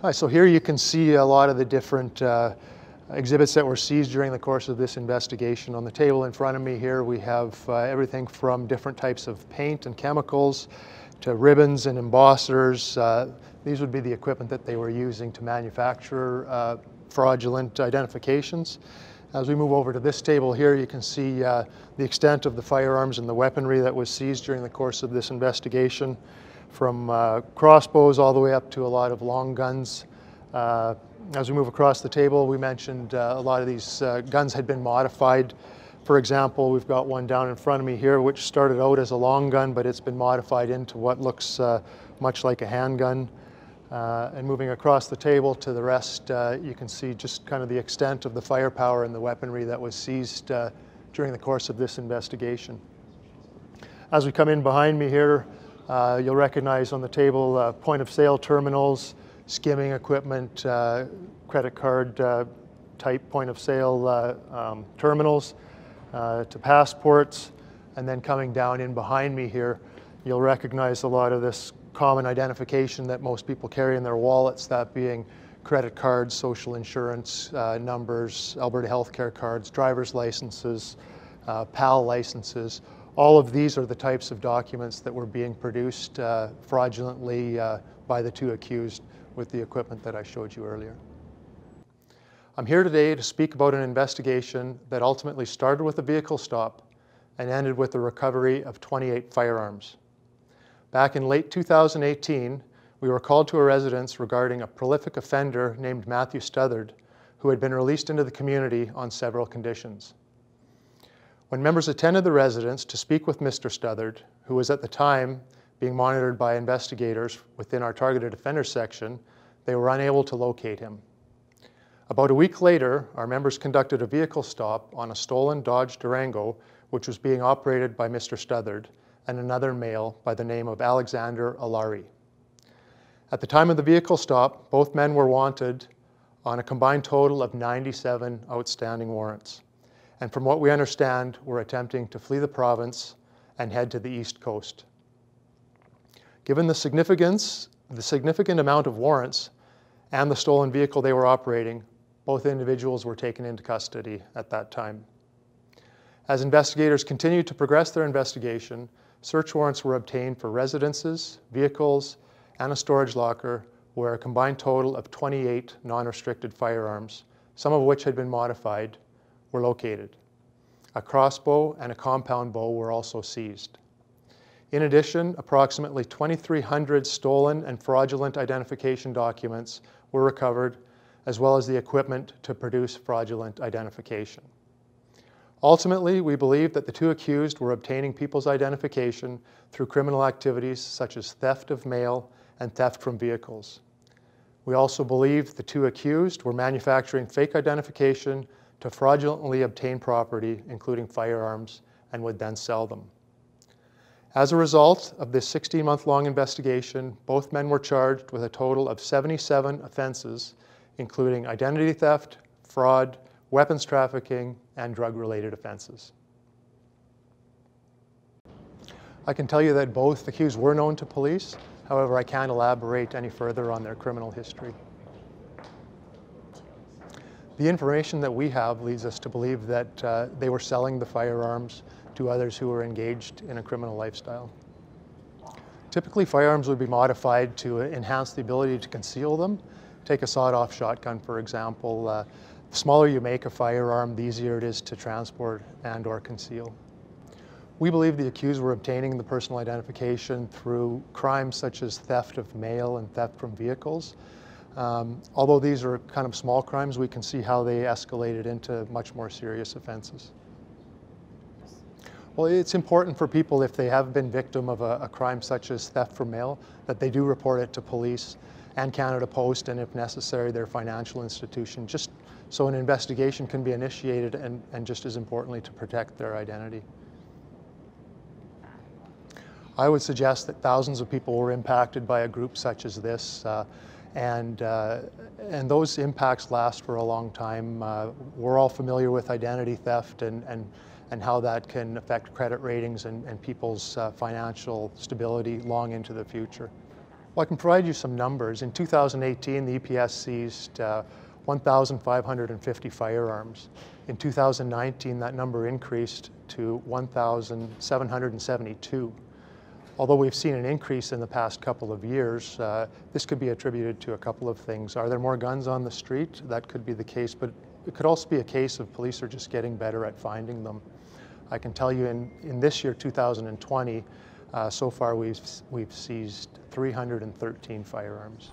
Hi, so here you can see a lot of the different uh, exhibits that were seized during the course of this investigation. On the table in front of me here we have uh, everything from different types of paint and chemicals to ribbons and embossers. Uh, these would be the equipment that they were using to manufacture uh, fraudulent identifications. As we move over to this table here, you can see uh, the extent of the firearms and the weaponry that was seized during the course of this investigation, from uh, crossbows all the way up to a lot of long guns. Uh, as we move across the table, we mentioned uh, a lot of these uh, guns had been modified. For example, we've got one down in front of me here, which started out as a long gun, but it's been modified into what looks uh, much like a handgun. Uh, and moving across the table to the rest, you can see just kind of the extent of the firepower and the weaponry that was seized during the course of this investigation. As we come in behind me here, uh, you'll recognize on the table uh, point of sale terminals, skimming equipment, uh, credit card type point of sale um, terminals to passports, and then coming down in behind me here, you'll recognize a lot of this common identification that most people carry in their wallets, that being credit cards, social insurance uh, numbers, Alberta healthcare cards, driver's licenses, uh, PAL licenses. All of these are the types of documents that were being produced uh, fraudulently uh, by the two accused with the equipment that I showed you earlier. I'm here today to speak about an investigation that ultimately started with a vehicle stop and ended with the recovery of 28 firearms. Back in late 2018, we were called to a residence regarding a prolific offender named Matthew Stuthard, who had been released into the community on several conditions. When members attended the residence to speak with Mr. Stuthard, who was at the time being monitored by investigators within our targeted offender section, they were unable to locate him. About a week later, our members conducted a vehicle stop on a stolen Dodge Durango, which was being operated by Mr. Stuthard, and another male by the name of Alexander Alarie. At the time of the vehicle stop, both men were wanted on a combined total of 97 outstanding warrants. And from what we understand, were attempting to flee the province and head to the east coast. Given the significance, the significant amount of warrants and the stolen vehicle they were operating, both individuals were taken into custody at that time. As investigators continued to progress their investigation, search warrants were obtained for residences, vehicles, and a storage locker where a combined total of 28 non-restricted firearms, some of which had been modified, were located. A crossbow and a compound bow were also seized. In addition, approximately 2,300 stolen and fraudulent identification documents were recovered, as well as the equipment to produce fraudulent identification. Ultimately, we believe that the two accused were obtaining people's identification through criminal activities such as theft of mail and theft from vehicles. We also believe the two accused were manufacturing fake identification to fraudulently obtain property, including firearms, and would then sell them. As a result of this 16-month-long investigation, both men were charged with a total of 77 offenses, including identity theft, fraud, weapons trafficking, and drug-related offenses. I can tell you that both accused were known to police. However, I can't elaborate any further on their criminal history. The information that we have leads us to believe that uh, they were selling the firearms to others who were engaged in a criminal lifestyle. Typically, firearms would be modified to enhance the ability to conceal them. Take a sawed-off shotgun, for example. Uh, the smaller you make a firearm, the easier it is to transport and or conceal. We believe the accused were obtaining the personal identification through crimes such as theft of mail and theft from vehicles. Um, although these are kind of small crimes, we can see how they escalated into much more serious offenses. Well, it's important for people if they have been victim of a, a crime such as theft for mail that they do report it to police and Canada Post and if necessary their financial institution just so an investigation can be initiated and, and just as importantly to protect their identity. I would suggest that thousands of people were impacted by a group such as this uh, and, uh, and those impacts last for a long time. Uh, we're all familiar with identity theft and, and, and how that can affect credit ratings and, and people's uh, financial stability long into the future. Well, I can provide you some numbers. In 2018, the EPS seized uh, 1,550 firearms. In 2019, that number increased to 1,772. Although we've seen an increase in the past couple of years, uh, this could be attributed to a couple of things. Are there more guns on the street? That could be the case, but it could also be a case of police are just getting better at finding them. I can tell you in, in this year, 2020, uh, so far we've, we've seized 313 firearms.